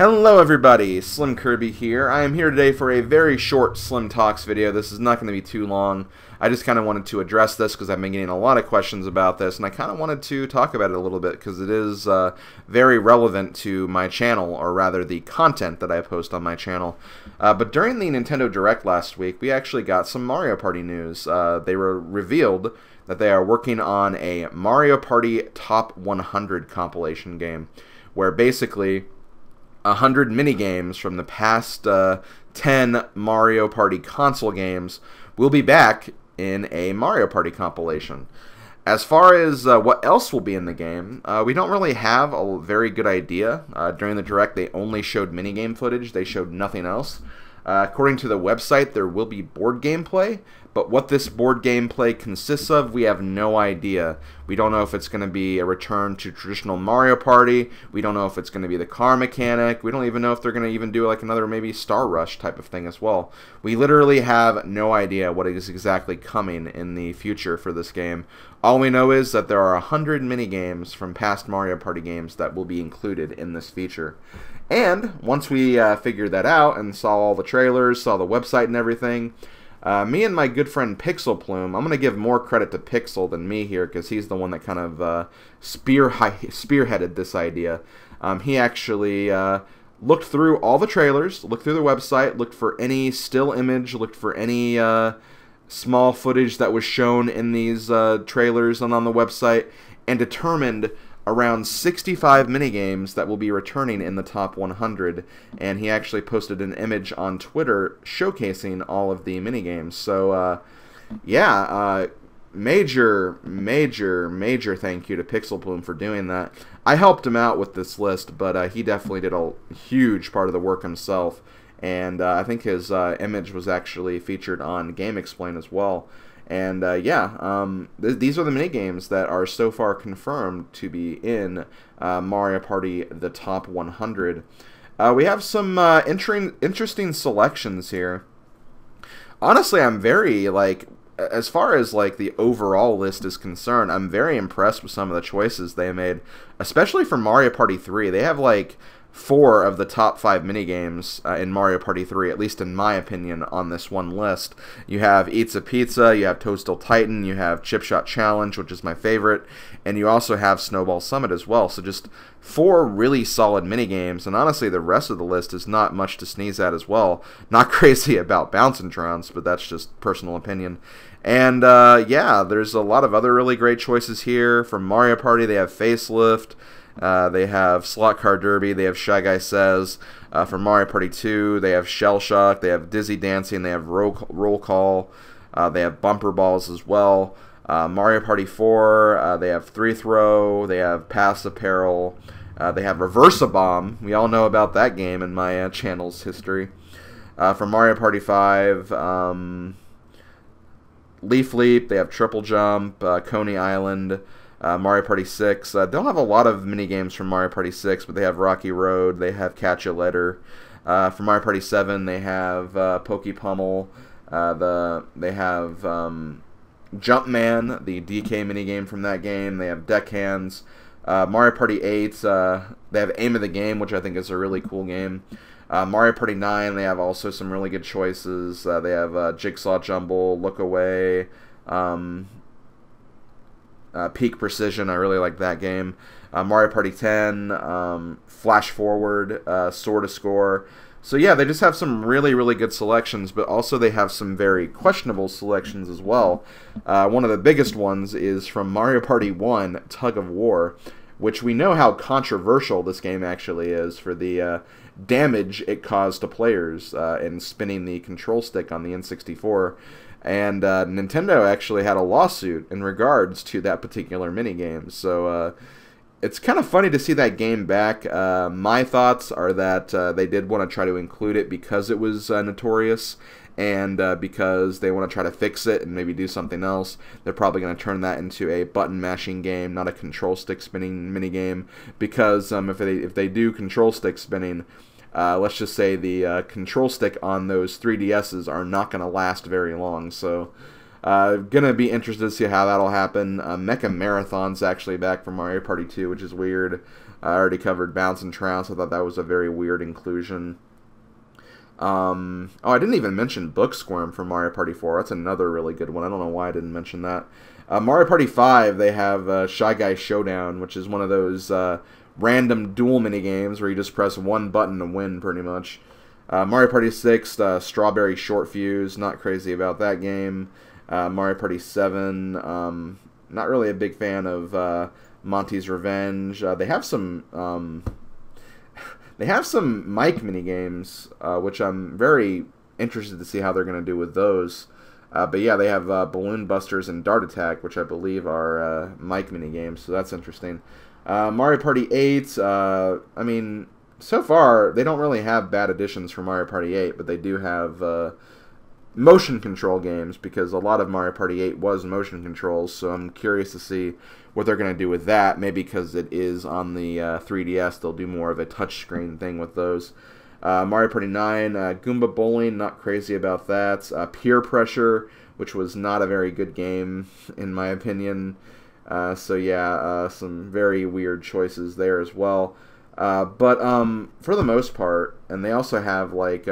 Hello everybody, SlimKirby here. I am here today for a very short Slim Talks video. This is not going to be too long. I just kind of wanted to address this because I've been getting a lot of questions about this and I kind of wanted to talk about it a little bit because it is uh, very relevant to my channel, or rather the content that I post on my channel. Uh, but during the Nintendo Direct last week, we actually got some Mario Party news. Uh, they were revealed that they are working on a Mario Party Top 100 compilation game where basically 100 mini games from the past uh, 10 Mario Party console games will be back in a Mario Party compilation. As far as uh, what else will be in the game, uh, we don't really have a very good idea. Uh, during the Direct, they only showed minigame footage, they showed nothing else. Uh, according to the website, there will be board gameplay, but what this board gameplay consists of, we have no idea. We don't know if it's going to be a return to traditional Mario Party. We don't know if it's going to be the car mechanic. We don't even know if they're going to even do like another maybe Star Rush type of thing as well. We literally have no idea what is exactly coming in the future for this game. All we know is that there are 100 mini games from past Mario Party games that will be included in this feature. And once we uh, figured that out and saw all the trailers, saw the website and everything, uh, me and my good friend PixlPlume, I'm going to give more credit to Pixl than me here because he's the one that kind of uh, spear spearheaded this idea. Um, he actually uh, looked through all the trailers, looked through the website, looked for any still image, looked for any uh, small footage that was shown in these uh, trailers and on the website, and determined around 65 minigames that will be returning in the top 100 and he actually posted an image on twitter showcasing all of the minigames. So uh, yeah uh, major major major thank you to PixlPlume for doing that. I helped him out with this list but uh, he definitely did a huge part of the work himself and uh, i think his uh, image was actually featured on GameXplain as well and uh, yeah, um, th these are the mini games that are so far confirmed to be in uh, Mario Party the Top 100. Uh, we have some uh, interesting interesting selections here. Honestly, I'm very like as far as like the overall list is concerned, I'm very impressed with some of the choices they made, especially for Mario Party 3. They have like four of the top five minigames uh, in Mario Party 3, at least in my opinion, on this one list. You have Eatsa Pizza, you have Toadstool Titan, you have Chip Shot Challenge, which is my favorite, and you also have Snowball Summit as well. So just four really solid minigames, and honestly, the rest of the list is not much to sneeze at as well. Not crazy about Bounce 'n' Trounce, but that's just personal opinion. And uh, yeah, there's a lot of other really great choices here. From Mario Party, they have Facelift. Uh, they have Slot Car Derby. They have Shy Guy Says. Uh, for Mario Party 2, they have Shell Shock. They have Dizzy Dancing. They have Roll, roll Call. Uh, they have Bumper Balls as well. Uh, Mario Party 4, uh, they have Three Throw. They have Paths of Peril. Uh, they have Revers-a-Bomb. We all know about that game in my channel's history. for Mario Party 5, um, Leaf Leap. They have Triple Jump. Coney Island. Uh, Mario Party 6. Uh, they'll have a lot of mini games from Mario Party 6, but they have Rocky Road, they have Catch a Letter. Uh, for Mario Party 7, they have uh, Pokey Pummel. Uh, the they have um, Jumpman, the DK mini game from that game. They have Deckhands. Uh, Mario Party 8, uh, they have Aim of the Game, which I think is a really cool game. Mario Party 9, they have also some really good choices. They have Jigsaw Jumble, Look Away, um, uh, Peak Precision. I really like that game. Uh, Mario Party 10, um, Flash Forward, uh, Sort of Score. So yeah, they just have some really, really good selections, but also they have some very questionable selections as well. Uh, one of the biggest ones is from Mario Party 1, Tug of War, which we know how controversial this game actually is for the uh, damage it caused to players uh, in spinning the control stick on the N64. And uh, Nintendo actually had a lawsuit in regards to that particular minigame. So uh, it's kind of funny to see that game back. Uh, my thoughts are that uh, they did want to try to include it because it was uh, notorious and uh, because they want to try to fix it and maybe do something else. They're probably going to turn that into a button mashing game, not a control stick spinning minigame. Because um, if, they, if they do control stick spinning, uh, let's just say the uh, control stick on those 3DSs are not going to last very long. So, uh, gonna be interested to see how that'll happen. Uh, Mecha Marathon's actually back from Mario Party 2, which is weird. I already covered Bounce and Trounce. I thought that was a very weird inclusion. Um, oh, I didn't even mention Book Squirm from Mario Party 4. That's another really good one. I don't know why I didn't mention that. Uh, Mario Party 5, they have uh, Shy Guy Showdown, which is one of those uh, random duel mini games where you just press one button to win, pretty much. Uh, Mario Party 6, uh, Strawberry Short Fuse. Not crazy about that game. Uh, Mario Party 7, um, not really a big fan of Monty's Revenge. they have some. Um, they have some mic mini games, uh, which I'm very interested to see how they're going to do with those. Uh, but yeah, they have uh, Balloon Busters and Dart Attack, which I believe are uh, mic mini games, so that's interesting. Uh, Mario Party 8, uh, I mean, so far they don't really have bad additions for Mario Party 8, but they do have motion control games because a lot of Mario Party 8 was motion controls, so I'm curious to see what they're going to do with that. Maybe because it is on the uh, 3DS, they'll do more of a touchscreen thing with those. Uh, Mario Party 9, uh, Goomba Bowling, not crazy about that. Uh, Peer Pressure, which was not a very good game, in my opinion. Uh, so yeah, uh, some very weird choices there as well. but um, for the most part, and they also have like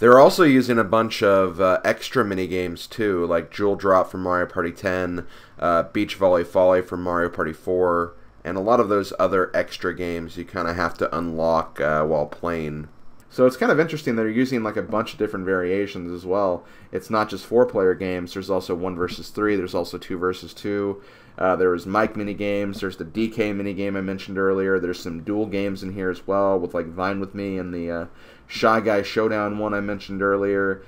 they're also using a bunch of uh, extra mini games too, like Jewel Drop from Mario Party 10, uh, Beach Volley Folly from Mario Party 4, and a lot of those other extra games you kind of have to unlock uh, while playing. So it's kind of interesting they're using like a bunch of different variations as well. It's not just four player games. There's also one versus three. There's also two versus two. Uh, there was mic mini games. There's the DK mini game I mentioned earlier. There's some duel games in here as well with like Vine with Me and the uh, Shy Guy Showdown one I mentioned earlier.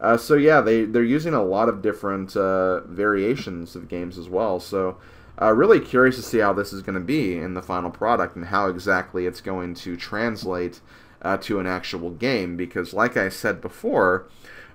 Uh, so yeah, they they're using a lot of different uh, variations of games as well. So uh, really curious to see how this is going to be in the final product and how exactly it's going to translate uh, to an actual game. Because like I said before,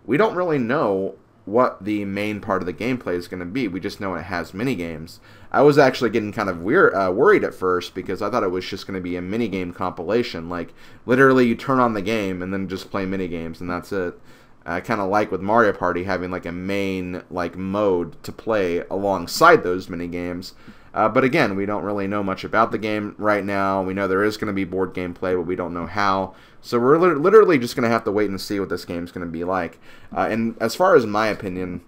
we don't really know what the main part of the gameplay is going to be. We just know it has mini games. I was actually getting kind of weird, uh, worried at first because I thought it was just going to be a mini game compilation. Like literally, you turn on the game and then just play mini games, and that's it. I kind of like with Mario Party having like a main like mode to play alongside those mini games. Uh, but again, we don't really know much about the game right now. We know there is going to be board game play, but we don't know how. So we're li- literally just going to have to wait and see what this game is going to be like. Uh, and as far as my opinion,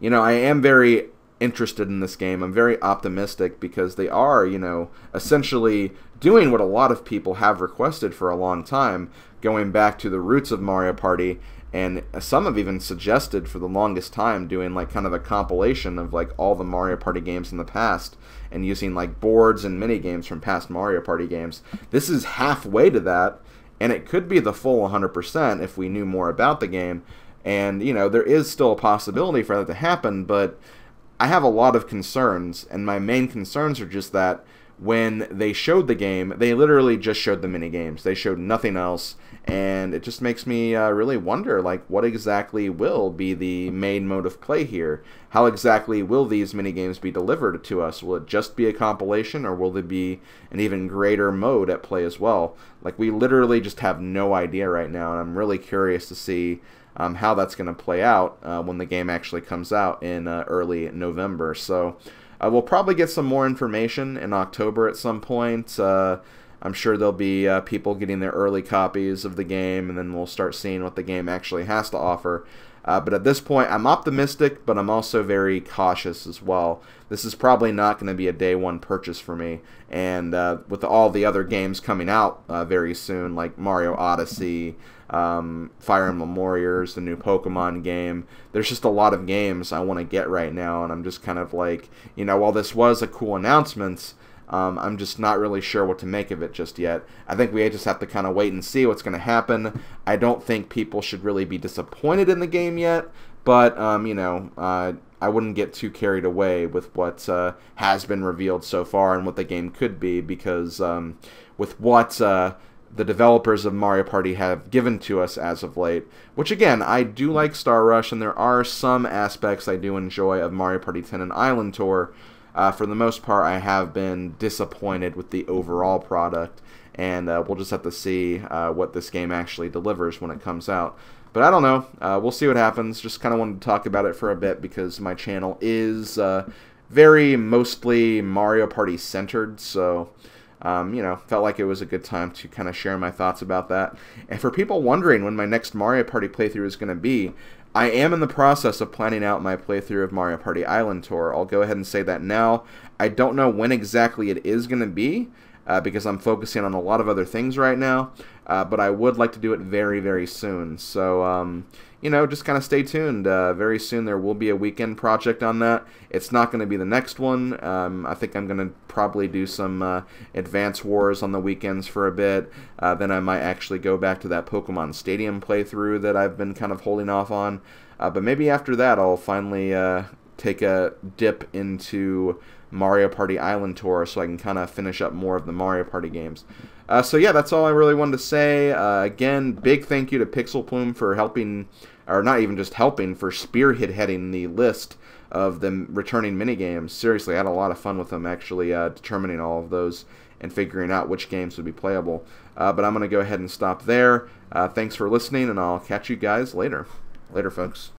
you know, I am very interested in this game. I'm very optimistic because they are, you know, essentially doing what a lot of people have requested for a long time, going back to the roots of Mario Party and some have even suggested for the longest time doing like kind of a compilation of like all the Mario Party games in the past and using like boards and mini games from past Mario Party games. This is halfway to that, and it could be the full 100% if we knew more about the game. And you know there is still a possibility for that to happen, but I have a lot of concerns, and my main concerns are just that when they showed the game, they literally just showed the mini games. They showed nothing else, and it just makes me uh, really wonder, like, what exactly will be the main mode of play here? How exactly will these mini games be delivered to us? Will it just be a compilation, or will there be an even greater mode at play as well? Like, we literally just have no idea right now, and I'm really curious to see um, how that's going to play out uh, when the game actually comes out in uh, early November. So. Uh, we'll probably get some more information in October at some point. I'm sure there'll be uh, people getting their early copies of the game, and then we'll start seeing what the game actually has to offer. Uh, but at this point, I'm optimistic, but I'm also very cautious as well. This is probably not going to be a day one purchase for me. And uh, with all the other games coming out uh, very soon, like Mario Odyssey, um, Fire Emblem Warriors, the new Pokemon game. There's just a lot of games I want to get right now, and I'm just kind of like, you know, while this was a cool announcement, um, I'm just not really sure what to make of it just yet. I think we just have to kind of wait and see what's going to happen. I don't think people should really be disappointed in the game yet, but, um, you know, uh, I wouldn't get too carried away with what uh, has been revealed so far and what the game could be because um, with what uh, the developers of Mario Party have given to us as of late. Which again, I do like Star Rush, and there are some aspects I do enjoy of Mario Party 10 and Island Tour. Uh, for the most part, I have been disappointed with the overall product, and uh, we'll just have to see uh, what this game actually delivers when it comes out. But I don't know. Uh, we'll see what happens. Just kind of wanted to talk about it for a bit because my channel is uh, very mostly Mario Party centered, so um, you know, felt like it was a good time to kind of share my thoughts about that. And for people wondering when my next Mario Party playthrough is going to be, I am in the process of planning out my playthrough of Mario Party Island Tour. I'll go ahead and say that now. I don't know when exactly it is going to be uh, because I'm focusing on a lot of other things right now, uh, but I would like to do it very, very soon. So, um, you know, just kind of stay tuned. Uh, very soon there will be a weekend project on that. It's not going to be the next one. Um, I think I'm going to probably do some uh, Advance Wars on the weekends for a bit. Uh, then I might actually go back to that Pokemon Stadium playthrough that I've been kind of holding off on. Uh, but maybe after that I'll finally uh, take a dip into Mario Party Island Tour so I can kind of finish up more of the Mario Party games. Uh, so yeah, that's all I really wanted to say. Uh, again, big thank you to PixlPlume for helping or not even just helping, for spearheading the list of the returning minigames. Seriously, I had a lot of fun with them actually uh, determining all of those and figuring out which games would be playable. Uh, but I'm going to go ahead and stop there. Uh, thanks for listening, and I'll catch you guys later. Later, folks.